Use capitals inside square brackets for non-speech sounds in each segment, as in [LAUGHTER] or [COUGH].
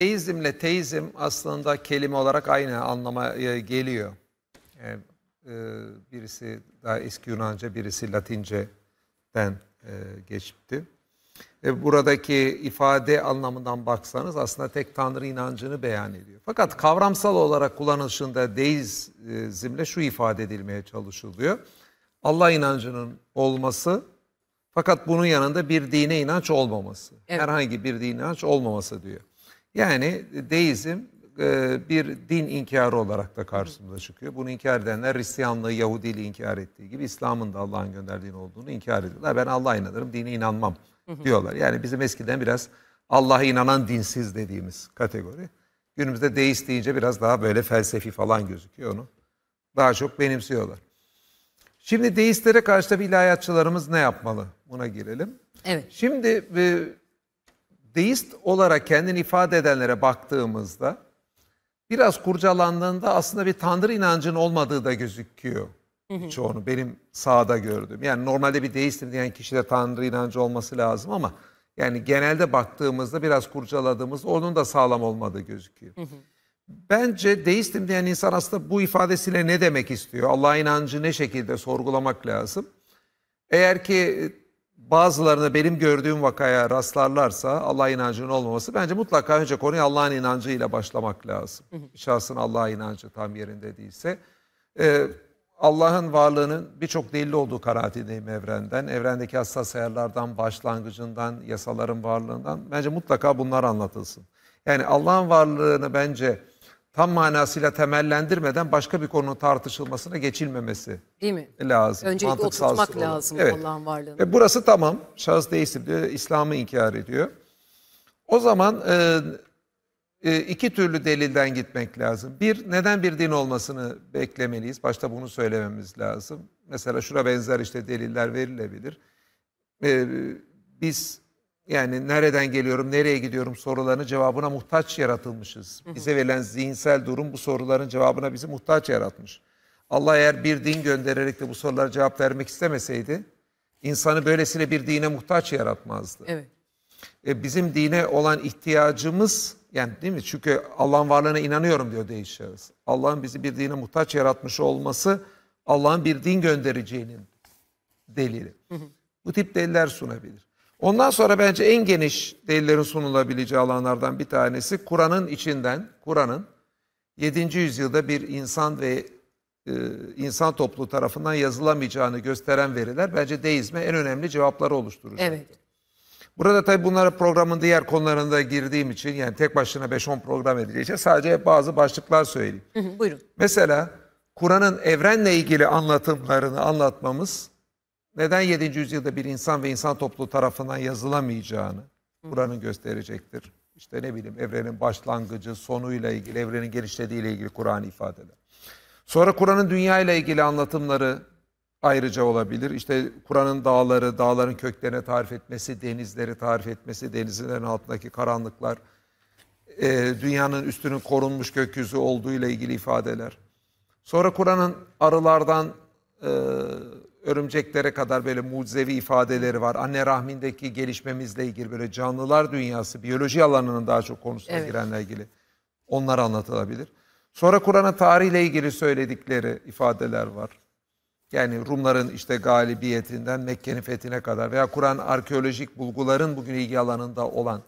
Deizmle teizm aslında kelime olarak aynı anlama e, geliyor. Yani, e, birisi daha eski Yunanca, birisi Latince'den e, geçti. E, buradaki ifade anlamından baksanız aslında tek tanrı inancını beyan ediyor. Fakat kavramsal olarak kullanışında deizmle şu ifade edilmeye çalışılıyor. Allah inancının olması fakat bunun yanında bir dine inanç olmaması. Evet. Herhangi bir dine inanç olmaması diyor. Yani deizm e, bir din inkarı olarak da karşımıza çıkıyor. Bunu inkar edenler Hristiyanlığı, Yahudiliği inkar ettiği gibi İslam'ın da Allah'ın gönderdiğini olduğunu inkar ediyorlar. Ben Allah'a inanırım, dine inanmam diyorlar. Yani bizim eskiden biraz Allah'a inanan dinsiz dediğimiz kategori. Günümüzde deist deyince biraz daha böyle felsefi falan gözüküyor onu. Daha çok benimsiyorlar. Şimdi deistlere karşı da ilahiyatçılarımız ne yapmalı? Buna girelim. Evet. Şimdi e, deist olarak kendini ifade edenlere baktığımızda biraz kurcalandığında aslında bir tanrı inancının olmadığı da gözüküyor. Çoğunu benim sahada gördüğüm. Yani normalde bir deistim diyen kişide tanrı inancı olması lazım ama yani genelde baktığımızda biraz kurcaladığımızda onun da sağlam olmadığı gözüküyor. Bence deistim diyen insan aslında bu ifadesiyle ne demek istiyor? Allah inancı ne şekilde sorgulamak lazım? Eğer ki bazılarına benim gördüğüm vakaya rastlarlarsa Allah inancının olmaması bence mutlaka önce konuya Allah'ın inancıyla başlamak lazım. Şahsın Allah'a inancı tam yerinde değilse. Ee, Allah'ın varlığının birçok delili olduğu kanaatindeyim evrenden. Evrendeki hassas ayarlardan, başlangıcından, yasaların varlığından bence mutlaka bunlar anlatılsın. Yani Allah'ın varlığını bence tam manasıyla temellendirmeden başka bir konunun tartışılmasına geçilmemesi Değil mi? lazım. Öncelikle Mantıksal oturtmak olarak. lazım Evet. Allah'ın varlığını. E, burası tamam. Şahıs değilsin diyor. İslam'ı inkar ediyor. O zaman e, e, iki türlü delilden gitmek lazım. Bir, neden bir din olmasını beklemeliyiz? Başta bunu söylememiz lazım. Mesela şuna benzer işte deliller verilebilir. E, biz yani nereden geliyorum, nereye gidiyorum sorularının cevabına muhtaç yaratılmışız. Bize verilen zihinsel durum bu soruların cevabına bizi muhtaç yaratmış. Allah eğer bir din göndererek de bu sorulara cevap vermek istemeseydi, insanı böylesine bir dine muhtaç yaratmazdı. Evet. E, bizim dine olan ihtiyacımız yani değil mi? Çünkü Allah'ın varlığına inanıyorum diyor değiş şahıs. Allah'ın bizi bir dine muhtaç yaratmış olması Allah'ın bir din göndereceğinin delili. Bu tip deliller sunabilir. Ondan sonra bence en geniş delillerin sunulabileceği alanlardan bir tanesi Kur'an'ın içinden, Kur'an'ın 7. yüzyılda bir insan ve e, insan topluluğu tarafından yazılamayacağını gösteren veriler bence deizme en önemli cevapları oluşturur. Evet. Burada tabii bunlara programın diğer konularında girdiğim için yani tek başına 5-10 program edileceği sadece bazı başlıklar söyleyeyim. Hı hı, buyurun. Mesela Kur'an'ın evrenle ilgili anlatımlarını anlatmamız neden 7. yüzyılda bir insan ve insan topluluğu tarafından yazılamayacağını Kur'an'ın gösterecektir. İşte ne bileyim evrenin başlangıcı, sonuyla ilgili, evrenin genişlediğiyle ilgili Kur'an ifadeler. Sonra Kur'an'ın dünya ile ilgili anlatımları ayrıca olabilir. İşte Kur'an'ın dağları, dağların köklerini tarif etmesi, denizleri tarif etmesi, denizlerin altındaki karanlıklar, e, dünyanın üstünün korunmuş gökyüzü olduğu ile ilgili ifadeler. Sonra Kur'an'ın arılardan e, örümceklere kadar böyle mucizevi ifadeleri var. Anne rahmindeki gelişmemizle ilgili böyle canlılar dünyası, biyoloji alanının daha çok konusuna Evet. girenle ilgili onlar anlatılabilir. Sonra Kur'an'ın tarihle ilgili söyledikleri ifadeler var. Yani Rumların işte galibiyetinden Mekke'nin fethine kadar veya Kur'an arkeolojik bulguların bugün ilgi alanında olan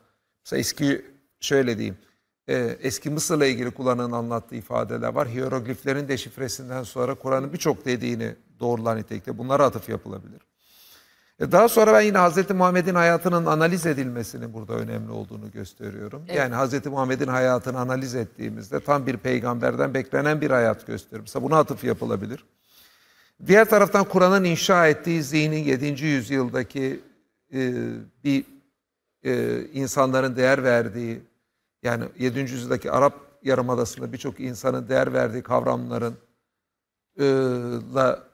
mesela eski şöyle diyeyim e, eski Mısır'la ilgili kullanılan anlattığı ifadeler var. Hierogliflerin deşifresinden sonra Kur'an'ın birçok dediğini doğrular nitelikte. Bunlara atıf yapılabilir. E, Daha sonra ben yine Hz. Muhammed'in hayatının analiz edilmesinin burada önemli olduğunu gösteriyorum. Yani Hz. Muhammed'in hayatını analiz ettiğimizde tam bir peygamberden beklenen bir hayat gösteriyor. Mesela buna atıf yapılabilir. Diğer taraftan Kur'an'ın inşa ettiği zihnin 7. yüzyıldaki e, bir e, insanların değer verdiği yani 7. yüzyıldaki Arap Yarımadası'nda birçok insanın değer verdiği kavramların e, la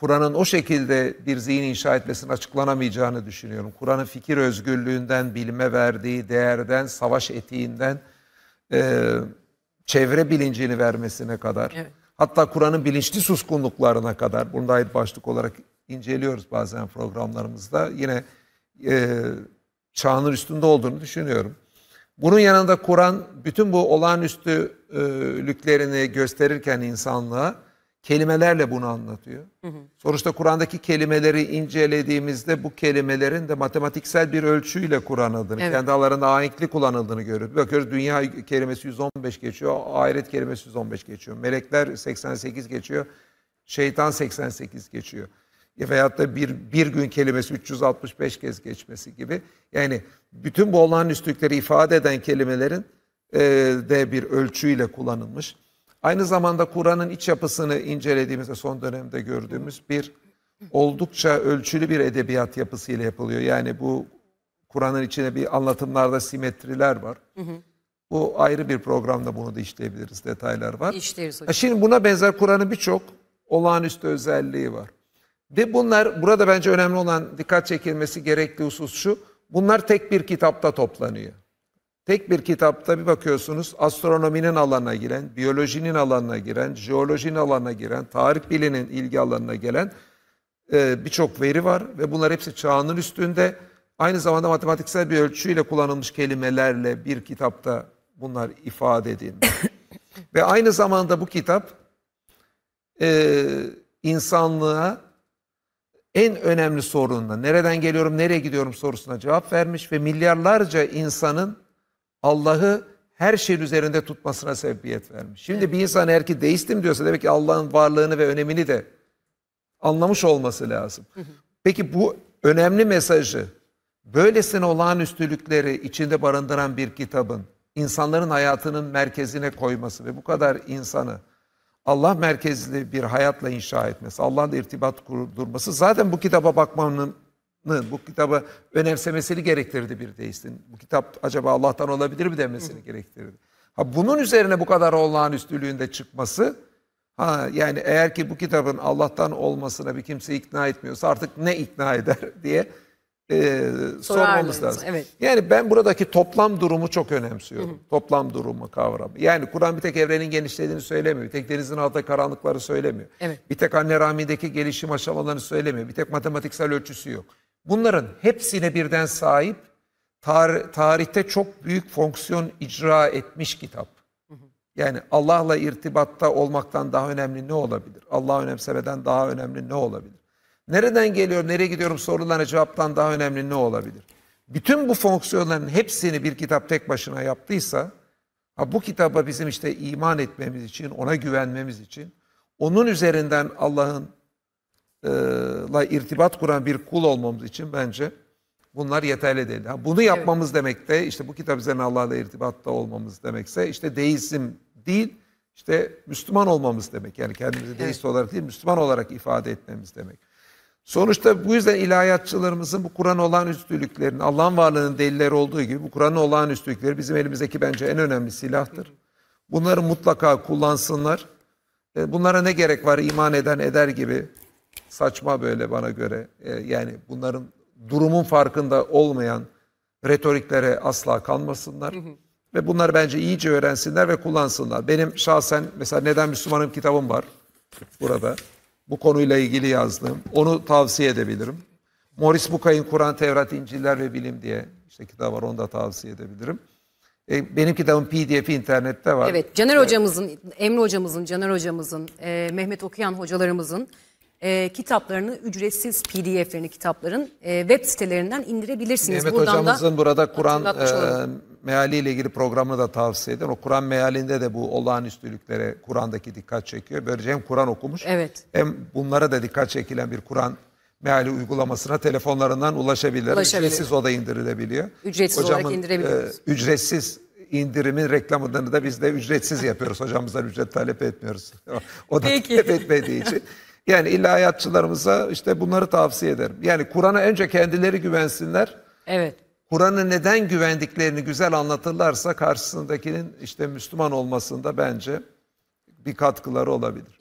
Kur'an'ın o şekilde bir zihin inşa etmesinin açıklanamayacağını düşünüyorum. Kur'an'ın fikir özgürlüğünden, bilime verdiği değerden, savaş etiğinden, e, çevre bilincini vermesine kadar, Evet. hatta Kur'an'ın bilinçli suskunluklarına kadar, bunu da ayrı başlık olarak inceliyoruz bazen programlarımızda. Yine e, çağının üstünde olduğunu düşünüyorum. Bunun yanında Kur'an bütün bu olağanüstülüklerini gösterirken insanlığa kelimelerle bunu anlatıyor. Sonuçta Kur'an'daki kelimeleri incelediğimizde bu kelimelerin de matematiksel bir ölçüyle kullanıldığını, Evet. kendi aralarında ahenkli kullanıldığını görüyoruz. Bakıyoruz dünya kelimesi 115 geçiyor, ahiret kelimesi 115 geçiyor, melekler 88 geçiyor, şeytan 88 geçiyor. Ya Veyahut da bir, bir gün kelimesi 365 kez geçmesi gibi. Yani bütün bu olağanüstülükleri ifade eden kelimelerin e, de bir ölçüyle kullanılmış. Aynı zamanda Kur'an'ın iç yapısını incelediğimizde son dönemde gördüğümüz bir oldukça ölçülü bir edebiyat yapısıyla yapılıyor. Yani bu Kur'an'ın içine bir anlatımlarda simetriler var. Bu ayrı bir programda bunu da işleyebiliriz. Detaylar var. İşleriz hocam. Şimdi buna benzer Kur'an'ın birçok olağanüstü özelliği var. Ve bunlar burada bence önemli olan dikkat çekilmesi gerekli husus şu. Bunlar tek bir kitapta toplanıyor. Tek bir kitapta bir bakıyorsunuz astronominin alanına giren, biyolojinin alanına giren, jeolojinin alanına giren, tarih bilinin ilgi alanına gelen e, birçok veri var ve bunlar hepsi çağının üstünde. Aynı zamanda matematiksel bir ölçüyle kullanılmış kelimelerle bir kitapta bunlar ifade edilmiş. [COUGHS] ve aynı zamanda bu kitap e, insanlığa en önemli sorununa, nereden geliyorum, nereye gidiyorum sorusuna cevap vermiş ve milyarlarca insanın Allah'ı her şeyin üzerinde tutmasına sebebiyet vermiş. Şimdi bir insan eğer ki deistim diyorsa demek ki Allah'ın varlığını ve önemini de anlamış olması lazım. Peki bu önemli mesajı böylesine olağanüstülükleri içinde barındıran bir kitabın insanların hayatının merkezine koyması ve bu kadar insanı Allah merkezli bir hayatla inşa etmesi, Allah'la irtibat kurdurması zaten bu kitaba bakmanın bu kitabı önemsemesini gerektirdi bir deistin. Bu kitap acaba Allah'tan olabilir mi demesini gerektirdi. Ha bunun üzerine bu kadar olağanüstülüğünde çıkması ha yani eğer ki bu kitabın Allah'tan olmasına bir kimse ikna etmiyorsa artık ne ikna eder [LAUGHS] diye e, sormamız lazım. evet. Yani ben buradaki toplam durumu çok önemsiyorum. Toplam durumu kavramı. Yani Kur'an bir tek evrenin genişlediğini söylemiyor. Bir tek denizin altında karanlıkları söylemiyor. Evet. Bir tek anne rahmindeki gelişim aşamalarını söylemiyor. Bir tek matematiksel ölçüsü yok. Bunların hepsine birden sahip tar- tarihte çok büyük fonksiyon icra etmiş kitap. Yani Allah'la irtibatta olmaktan daha önemli ne olabilir? Allah'ı önemsemeden daha önemli ne olabilir? Nereden geliyor, nereye gidiyorum sorularına cevaptan daha önemli ne olabilir? Bütün bu fonksiyonların hepsini bir kitap tek başına yaptıysa, ha bu kitaba bizim işte iman etmemiz için, ona güvenmemiz için, onun üzerinden Allah'ın la irtibat kuran bir kul olmamız için bence bunlar yeterli değil. Ha, bunu yapmamız demek de işte bu kitap üzerine Allah'la irtibatta olmamız demekse işte deizm değil işte Müslüman olmamız demek. Yani kendimizi deist olarak değil Müslüman olarak ifade etmemiz demek. Sonuçta bu yüzden ilahiyatçılarımızın bu Kur'an olağanüstülüklerin, Allah'ın varlığının delilleri olduğu gibi bu Kur'an'ın olağanüstülükleri bizim elimizdeki bence en önemli silahtır. Bunları mutlaka kullansınlar. E, Bunlara ne gerek var iman eden eder gibi saçma böyle bana göre. E, Yani bunların durumun farkında olmayan retoriklere asla kanmasınlar. Ve bunları bence iyice öğrensinler ve kullansınlar. Benim şahsen mesela Neden Müslümanım kitabım var burada. Bu konuyla ilgili yazdığım. Onu tavsiye edebilirim. Morris Bucay'ın Kur'an, Tevrat, İnciller ve Bilim diye işte kitap var. Onu da tavsiye edebilirim. E, Benim kitabım PDF'i internette var. Evet, Caner hocamızın, Emre hocamızın, Caner hocamızın, e, Mehmet Okuyan hocalarımızın e, kitaplarını ücretsiz PDF'lerini kitapların e, web sitelerinden indirebilirsiniz. Mehmet Buradan hocamızın da burada Kur'an e, mealiyle ilgili programını da tavsiye eden. O Kur'an mealinde de bu olağanüstülüklere Kur'an'daki dikkat çekiyor. Böylece hem Kur'an okumuş Evet. hem bunlara da dikkat çekilen bir Kur'an meali uygulamasına telefonlarından ulaşabilir. Ulaşabilir. Ücretsiz o da indirilebiliyor. Ücretsiz olarak indirebiliyoruz. e, ücretsiz indirimin reklamını da biz de ücretsiz yapıyoruz. Hocamızdan ücret talep etmiyoruz. [LAUGHS] O da Peki. talep etmediği için. [LAUGHS] Yani ilahiyatçılarımıza işte bunları tavsiye ederim. Yani Kur'an'a önce kendileri güvensinler. evet. Kur'an'ı neden güvendiklerini güzel anlatırlarsa karşısındakinin işte Müslüman olmasında bence bir katkıları olabilir.